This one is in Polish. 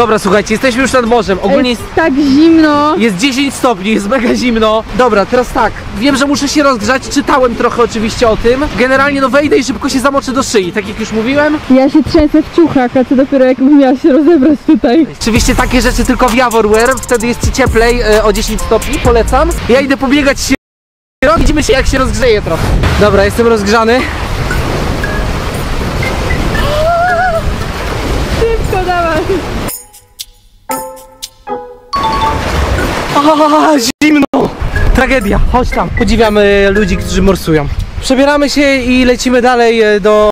Dobra, słuchajcie, jesteśmy już nad morzem. Ogólnie jest, Jest tak zimno. jest 10 stopni, jest mega zimno. Dobra, teraz tak. Wiem, że muszę się rozgrzać. Czytałem trochę oczywiście o tym. Generalnie no wejdę i szybko się zamoczę do szyi, tak jak już mówiłem. Ja się trzęsę w ciuchach, a co dopiero jakbym miała się rozebrać tutaj. Oczywiście takie rzeczy tylko w Jaworwear, wtedy jest ci cieplej e, o 10 stopni, polecam. Ja idę pobiegać się. Widzimy się jak się rozgrzeje trochę. Dobra, jestem rozgrzany. A, zimno! Tragedia, chodź tam. Podziwiamy ludzi, którzy morsują. Przebieramy się i lecimy dalej e, do